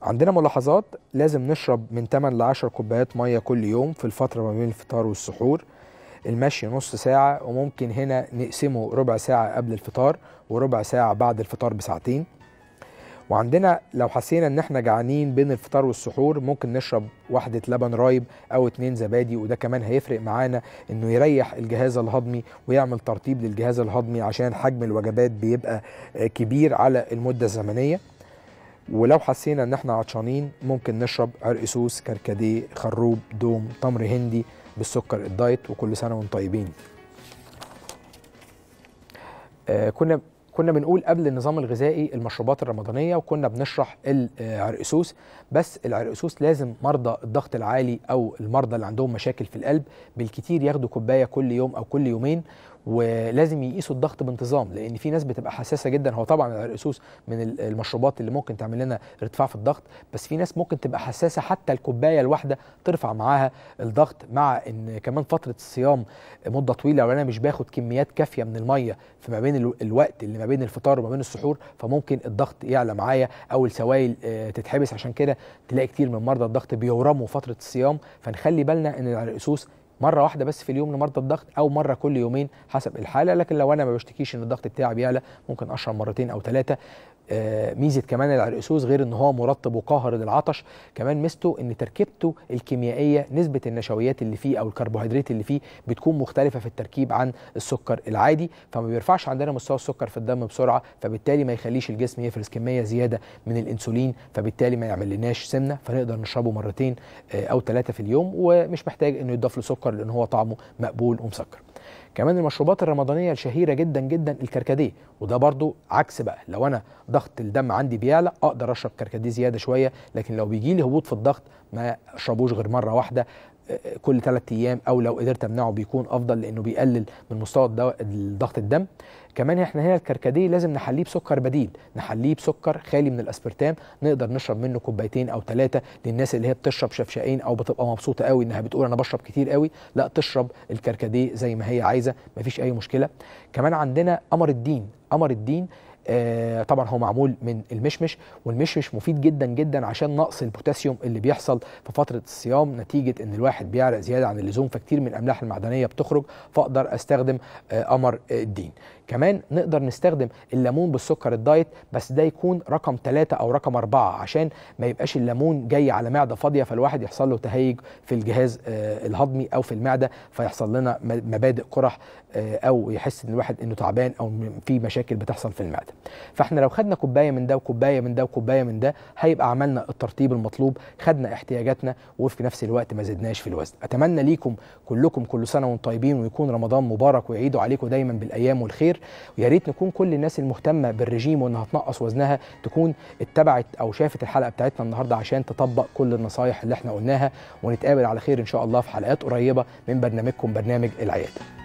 عندنا ملاحظات. لازم نشرب من 8 ل 10 كوبايات مية كل يوم في الفترة ما بين الفطار والسحور. المشي نص ساعة. وممكن هنا نقسمه ربع ساعة قبل الفطار وربع ساعة بعد الفطار بساعتين. وعندنا لو حسينا إن إحنا جعانين بين الفطار والسحور ممكن نشرب واحدة لبن رايب أو اتنين زبادي وده كمان هيفرق معانا إنه يريح الجهاز الهضمي ويعمل ترطيب للجهاز الهضمي عشان حجم الوجبات بيبقى كبير على المدة الزمنية. ولو حسينا إن إحنا عطشانين ممكن نشرب عرقسوس كركديه خروب دوم تمر هندي بالسكر الدايت وكل سنة وأنتم طيبين. آه كنا كنا بنقول قبل النظام الغذائي المشروبات الرمضانية وكنا بنشرح العرقسوس بس العرقسوس لازم مرضى الضغط العالي أو المرضى اللي عندهم مشاكل في القلب بالكتير ياخدوا كوباية كل يوم أو كل يومين ولازم يقيسوا الضغط بانتظام لأن في ناس بتبقى حساسة جدا. هو طبعا العرقسوس من ال- المشروبات اللي ممكن تعمل لنا ارتفاع في الضغط بس في ناس ممكن تبقى حساسة حتى الكوباية الواحدة ترفع معاها الضغط مع إن كمان فترة الصيام مدة طويلة وأنا مش باخد كميات كافية من المية في ما بين ال- الوقت اللي ما بين الفطار وما بين السحور فممكن الضغط يعلى معايا أو السوائل آه، تتحبس. عشان كده تلاقي كتير من مرضى الضغط بيورموا فترة الصيام. فنخلي بالنا إن العرقسوس مرة واحدة بس في اليوم لمرضى الضغط أو مرة كل يومين حسب الحالة لكن لو أنا ما بشتكيش إن الضغط بتاعي بيعلى ممكن أشرب مرتين أو ثلاثة ميزة كمان العرقسوس غير إن هو مرطب وقاهر للعطش كمان ميزته إن تركيبته الكيميائية نسبة النشويات اللي فيه أو الكربوهيدرات اللي فيه بتكون مختلفة في التركيب عن السكر العادي فما بيرفعش عندنا مستوى السكر في الدم بسرعة فبالتالي ما يخليش الجسم يفرز كمية زيادة من الإنسولين فبالتالي ما يعمل لناش سمنة فنقدر نشربه مرتين آه، أو ثلاثة في اليوم ومش محتاج إنه يضاف له سكر لأن هو طعمه مقبول ومسكر. كمان المشروبات الرمضانية الشهيرة جدا جدا الكركديه. وده برضو عكس بقى. لو أنا ضغط الدم عندي بيعلى أقدر أشرب كركديه زيادة شوية لكن لو بيجي لي هبوط في الضغط ما أشربوش غير مرة واحدة آه، كل ثلاث أيام أو لو قدرت أمنعه بيكون أفضل لأنه بيقلل من مستوى الدو- ضغط الدم. كمان إحنا هنا الكركديه لازم نحليه بسكر بديل. نحليه بسكر خالي من الاسبرتام نقدر نشرب منه كوبايتين أو ثلاثة للناس اللي هي بتشرب شفشقين أو بتبقى مبسوطة قوي انها بتقول أنا بشرب كتير قوي. لا تشرب الكركديه زي ما هي عايزة مفيش اي مشكلة. كمان عندنا قمر الدين. قمر الدين آه طبعا هو معمول من المشمش والمشمش مفيد جدا جدا عشان نقص البوتاسيوم اللي بيحصل في فترة الصيام نتيجة إن الواحد بيعرق زيادة عن اللزوم فكتير من الأملاح المعدنية بتخرج فأقدر أستخدم آه قمر آه، الدين. كمان نقدر نستخدم الليمون بالسكر ال diet بس ده يكون رقم ثلاثة أو رقم أربعة عشان ما يبقاش الليمون جاي على معدة فاضية فالواحد يحصل له تهيج في الجهاز آه، الهضمي أو في المعدة فيحصل لنا مبادئ قرح آه، أو يحس إن الواحد إنه تعبان أو في مشاكل بتحصل في المعدة. فاحنا لو خدنا كوباية من ده وكوباية من ده وكوباية من ده هيبقى عملنا الترطيب المطلوب خدنا احتياجاتنا وفي نفس الوقت ما زدناش في الوزن. أتمنى ليكم كلكم كل سنة وأنتم طيبين ويكون رمضان مبارك ويعيدوا عليكم دايما بالأيام والخير. ويا ريت نكون كل الناس المهتمة بالرجيم وإنها تنقص وزنها تكون اتبعت أو شافت الحلقة بتاعتنا النهارده عشان تطبق كل النصايح اللي إحنا قلناها ونتقابل على خير إن شاء الله في حلقات قريبة من برنامجكم برنامج العيادة.